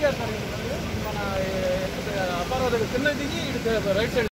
తిరిగారు సార్ మన అపారావు దగ్గర చిన్న దిగి ఇటు రైట్ సైడ్